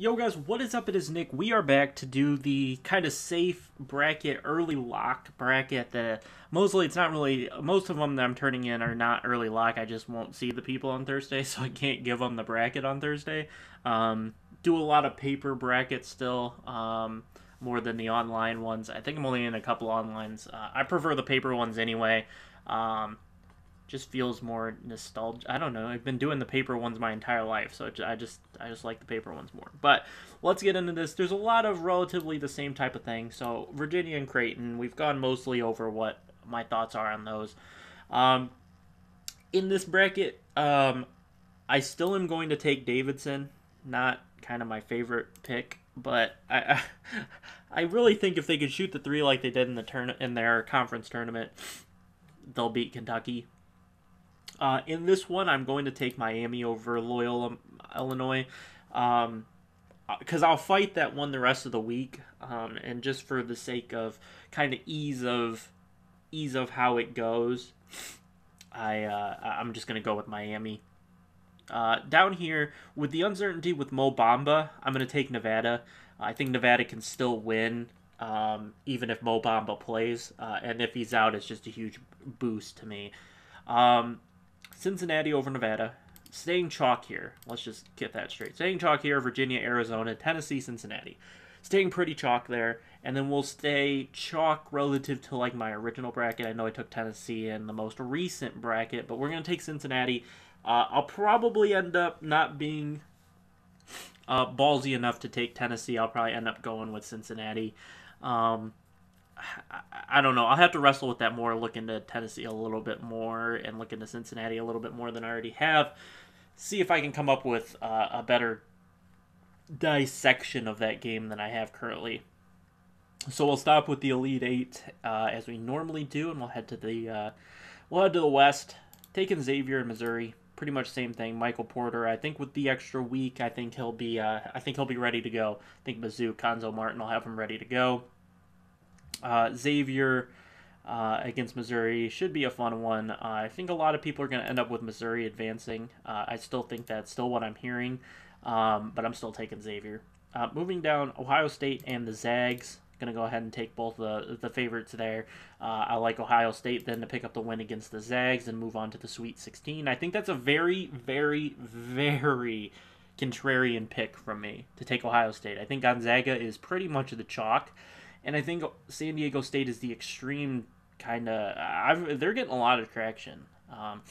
Yo guys, what is up? It is Nick. We are back to do the kind of safe bracket, early lock bracket that mostly it's not really, most of them that I'm turning in are not early lock. I just won't see the people on Thursday, so I can't give them the bracket on Thursday. Um, do a lot of paper brackets still, um, more than the online ones. I think I'm only in a couple onlines. Uh, I prefer the paper ones anyway. Um, just feels more nostalgic. I don't know. I've been doing the paper ones my entire life, so I just I just like the paper ones more. But let's get into this. There's a lot of relatively the same type of thing. So Virginia and Creighton, we've gone mostly over what my thoughts are on those. Um, in this bracket, um, I still am going to take Davidson. Not kind of my favorite pick, but I, I, I really think if they could shoot the three like they did in the turn in their conference tournament, they'll beat Kentucky. Uh, in this one, I'm going to take Miami over Loyola, Illinois, because um, uh, I'll fight that one the rest of the week, um, and just for the sake of kind of ease of ease of how it goes, I uh, I'm just gonna go with Miami. Uh, down here with the uncertainty with Mo Bamba, I'm gonna take Nevada. I think Nevada can still win. Um, even if Mo Bamba plays, uh, and if he's out, it's just a huge boost to me. Um, Cincinnati over Nevada. Staying chalk here. Let's just get that straight. Staying chalk here, Virginia, Arizona, Tennessee, Cincinnati. Staying pretty chalk there. And then we'll stay chalk relative to like my original bracket. I know I took Tennessee in the most recent bracket, but we're going to take Cincinnati. Uh, I'll probably end up not being uh, ballsy enough to take Tennessee. I'll probably end up going with Cincinnati. Um, I don't know. I'll have to wrestle with that more, look into Tennessee a little bit more, and look into Cincinnati a little bit more than I already have. See if I can come up with uh, a better dissection of that game than I have currently. So we'll stop with the Elite Eight uh, as we normally do, and we'll head to the uh, we'll head to the West, taking Xavier and Missouri. Pretty much same thing. Michael Porter. I think with the extra week, I think he'll be uh, I think he'll be ready to go. I think Mizzou, Cuonzo Martin will have him ready to go. Uh, Xavier uh, against Missouri should be a fun one. Uh, I think a lot of people are going to end up with Missouri advancing. Uh, I still think that's still what I'm hearing, um, but I'm still taking Xavier. Uh, moving down, Ohio State and the Zags. Going to go ahead and take both the the favorites there. Uh, I like Ohio State then to pick up the win against the Zags and move on to the Sweet 16. I think that's a very, very, very contrarian pick from me to take Ohio State. I think Gonzaga is pretty much the chalk. And I think San Diego State is the extreme kind of. They're getting a lot of traction. Um,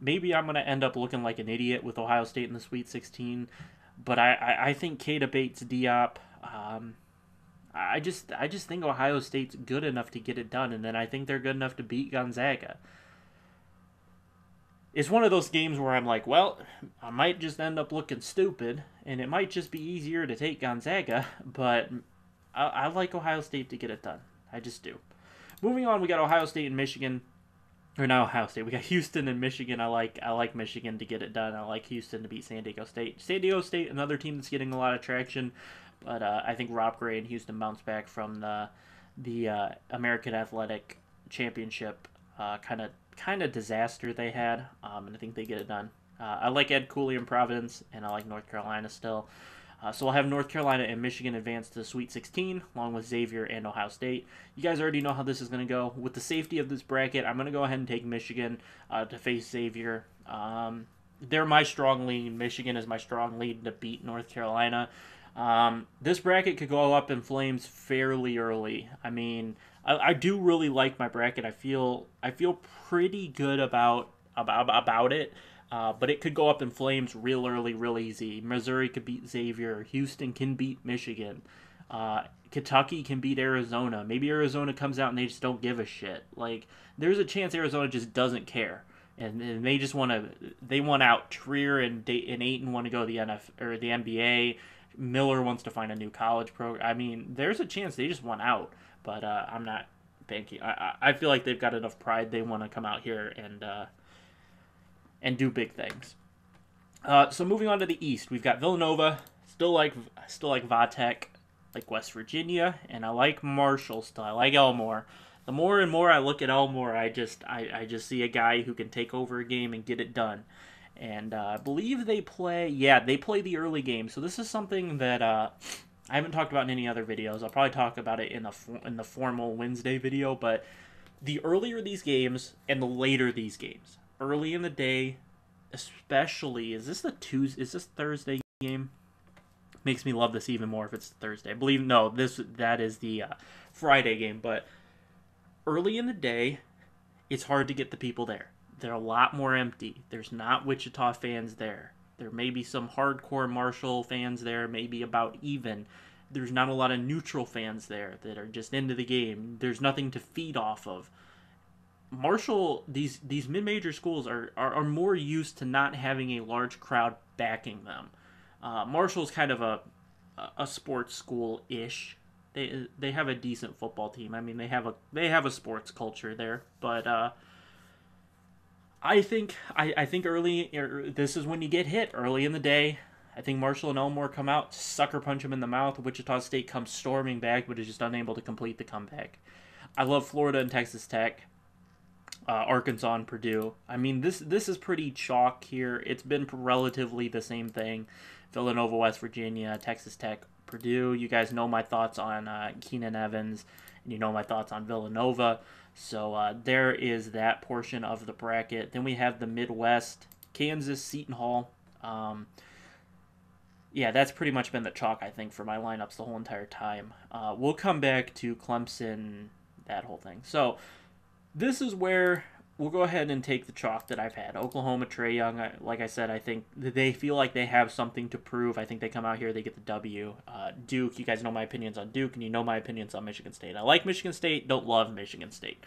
maybe I'm going to end up looking like an idiot with Ohio State in the Sweet 16, but I, I, I think Keita Bates Diop. Um, I just I just think Ohio State's good enough to get it done, and then I think they're good enough to beat Gonzaga. It's one of those games where I'm like, well, I might just end up looking stupid, and it might just be easier to take Gonzaga, but I, I like Ohio State to get it done. I just do. Moving on, we got Ohio State and Michigan or not Ohio State. We got Houston and Michigan. I like I like Michigan to get it done. I like Houston to beat San Diego State. San Diego State, another team that's getting a lot of traction, but uh, I think Rob Gray and Houston bounce back from the the uh, American Athletic Championship kind of kind of disaster they had, um, and I think they get it done. Uh, I like Ed Cooley in Providence, and I like North Carolina still. Uh, so we'll have North Carolina and Michigan advance to the Sweet 16, along with Xavier and Ohio State. You guys already know how this is going to go. With the safety of this bracket, I'm going to go ahead and take Michigan uh, to face Xavier. Um, they're my strong lead. Michigan is my strong lead to beat North Carolina. Um, this bracket could go up in flames fairly early. I mean, I, I do really like my bracket. I feel I feel pretty good about about about it. Uh, but it could go up in flames real early, real easy. Missouri could beat Xavier. Houston can beat Michigan. Uh, Kentucky can beat Arizona. Maybe Arizona comes out and they just don't give a shit. Like there's a chance Arizona just doesn't care, and, and they just want to they want out. Trier and Day- and Ayton want to go to the NF or the NBA. Miller wants to find a new college program. I mean, there's a chance they just want out, but uh, I'm not banking. I I feel like they've got enough pride. They want to come out here and uh, and do big things. Uh, so moving on to the East, we've got Villanova, still like still like Vatek, like West Virginia, and I like Marshall still. I like Elmore. The more and more I look at Elmore, I just I, I just see a guy who can take over a game and get it done. and uh, I believe they play. Yeah, they play the early game. So this is something that uh, I haven't talked about in any other videos. I'll probably talk about it in the in the formal Wednesday video. But the earlier these games and the later these games, early in the day, especially. Is this the Tuesday? Is this Thursday game? Makes me love this even more if it's Thursday. I believe no, this that is the uh, Friday game. But early in the day, it's hard to get the people there they're a lot more empty. There's not Wichita fans there. There may be some hardcore Marshall fans there, maybe about even. There's not a lot of neutral fans there that are just into the game. There's nothing to feed off of. Marshall, these these mid major schools are, are, are, more used to not having a large crowd backing them. Uh, Marshall's kind of a a sports school ish. They they have a decent football team. I mean they have a they have a sports culture there, but uh, I think I, I think early er, this is when you get hit early in the day. I think Marshall and Elmore come out, sucker punch him in the mouth. Wichita State comes storming back, but is just unable to complete the comeback. I love Florida and Texas Tech, uh, Arkansas and Purdue. I mean this this is pretty chalk here. It's been relatively the same thing. Villanova, West Virginia, Texas Tech, Purdue. You guys know my thoughts on uh, Keenan Evans, and you know my thoughts on Villanova. So uh, there is that portion of the bracket. Then we have the Midwest, Kansas, Seton Hall. Um, yeah, that's pretty much been the chalk, I think, for my lineups the whole entire time. Uh, we'll come back to Clemson, that whole thing. So this is where we'll go ahead and take the chalk that I've had. Oklahoma, Trae Young. Like I said, I think they feel like they have something to prove. I think they come out here, they get the W. Uh, Duke, you guys know my opinions on Duke, and you know my opinions on Michigan State. I like Michigan State, don't love Michigan State.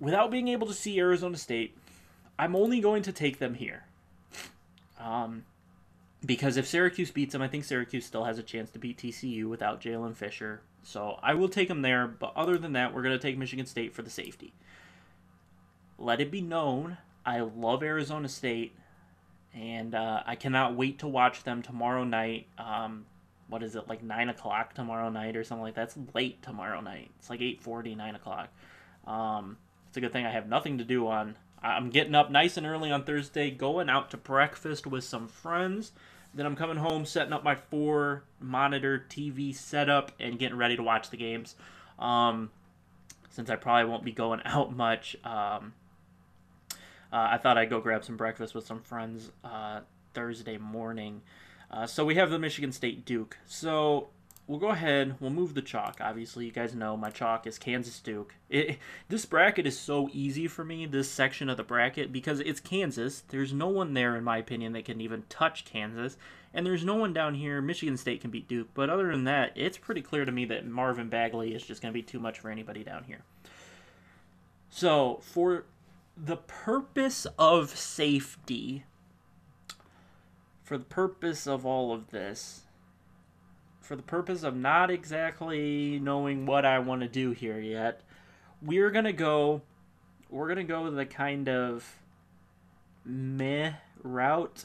Without being able to see Arizona State, I'm only going to take them here. Um, because if Syracuse beats them, I think Syracuse still has a chance to beat TCU without Jaylen Fisher. So I will take them there. But other than that, we're going to take Michigan State for the safety let it be known I love Arizona State, and uh, I cannot wait to watch them tomorrow night. Um, what is it like nine o'clock tomorrow night or something like that? It's late tomorrow night. It's like 8:40, 9 o'clock. Um, it's a good thing I have nothing to do on. I'm getting up nice and early on Thursday, going out to breakfast with some friends. Then I'm coming home, setting up my four monitor TV setup, and getting ready to watch the games. Um, since I probably won't be going out much. Um, uh, I thought I'd go grab some breakfast with some friends uh, Thursday morning. Uh, so we have the Michigan State Duke. So we'll go ahead. We'll move the chalk. Obviously, you guys know my chalk is Kansas Duke. It, this bracket is so easy for me, this section of the bracket, because it's Kansas. There's no one there, in my opinion, that can even touch Kansas. And there's no one down here. Michigan State can beat Duke. But other than that, it's pretty clear to me that Marvin Bagley is just going to be too much for anybody down here. So for the purpose of safety, for the purpose of all of this, for the purpose of not exactly knowing what I want to do here yet, we're to go we're to go the kind of meh route.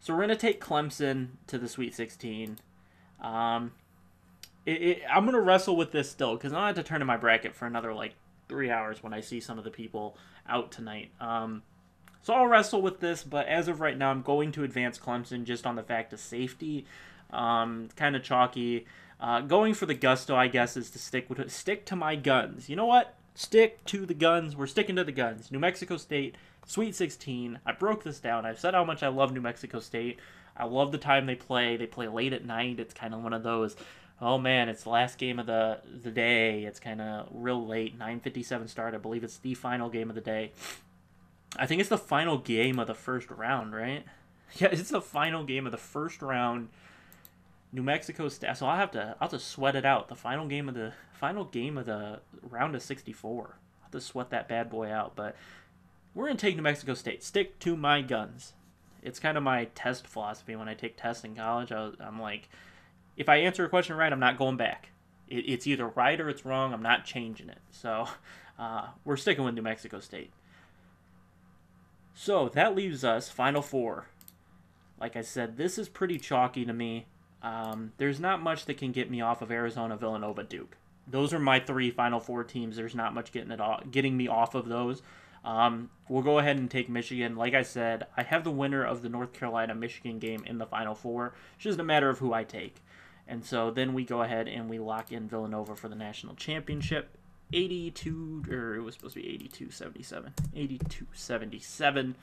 So we're to take Clemson to the Sweet 16. Um, it, it, I'm to wrestle with this still because I don't have to turn in my bracket for another like three hours when I see some of the people out tonight. Um, so I'll wrestle with this, but as of right now, I'm going to advance Clemson just on the fact of safety. Um, kind of chalky. Uh, going for the gusto, I guess, is to stick with stick to my guns. You know what? Stick to the guns. We're sticking to the guns. New Mexico State, Sweet 16. I broke this down. I've said how much I love New Mexico State. I love the time they play. They play late at night. It's kind of one of those oh man, it's the last game of the the day. It's kind of real late, 9:57 start. I believe it's the final game of the day. I think it's the final game of the first round, right? Yeah, it's the final game of the first round. New Mexico State. So I'll have to I'll to sweat it out. The final game of the final game of the round of 64. I'll have to sweat that bad boy out. But we're gonna take New Mexico State. Stick to my guns. It's kind of my test philosophy when I take tests in college. I I'm like, if I answer a question right, I'm not going back. It, it's either right or it's wrong. I'm not changing it. So uh, we're sticking with New Mexico State. So that leaves us Final Four. Like I said, this is pretty chalky to me. Um, there's not much that can get me off of Arizona, Villanova, Duke. Those are my three Final Four teams. There's not much getting it off, getting me off of those. Um, we'll go ahead and take Michigan. Like I said, I have the winner of the North Carolina Michigan game in the Final Four. It's just a matter of who I take. And so then we go ahead and we lock in Villanova for the national championship. 82, or it was supposed to be 82 77. 82 77.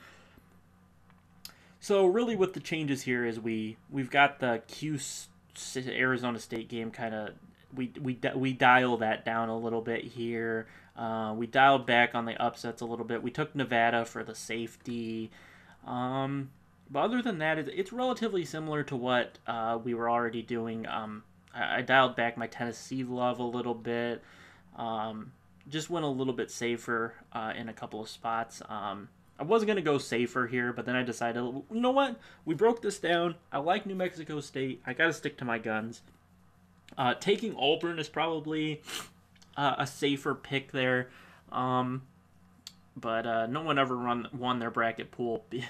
So really, with the changes here is we we've got the Cuse Arizona State game kind of we we we dial that down a little bit here. Uh, we dialed back on the upsets a little bit. We took Nevada for the safety. Um, but other than that, it's relatively similar to what uh, we were already doing. Um, I, I, dialed back my Tennessee love a little bit. Um, just went a little bit safer uh, in a couple of spots. Um, I wasn't going to go safer here, but then I decided, you know what? We broke this down. I like New Mexico State. I got to stick to my guns. Uh, taking Auburn is probably uh, a safer pick there. Um, but uh, no one ever run, won their bracket pool be,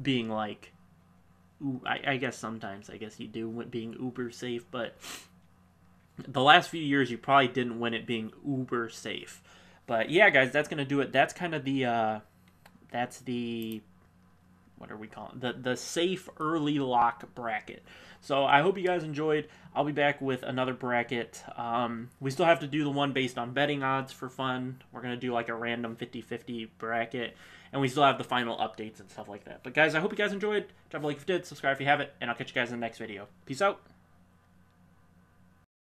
being like, I, I, guess sometimes, I guess you do being uber safe, but the last few years you probably didn't win it being uber safe. But yeah, guys, that's going to do it. That's kind of the uh, that's the what are we calling the the safe early lock bracket. So I hope you guys enjoyed. I'll be back with another bracket. Um, we still have to do the one based on betting odds for fun. We're gonna do like a random 50-50 bracket, and we still have the final updates and stuff like that. But guys, I hope you guys enjoyed. Drop a like if you did, subscribe if you haven't, and I'll catch you guys in the next video. Peace out.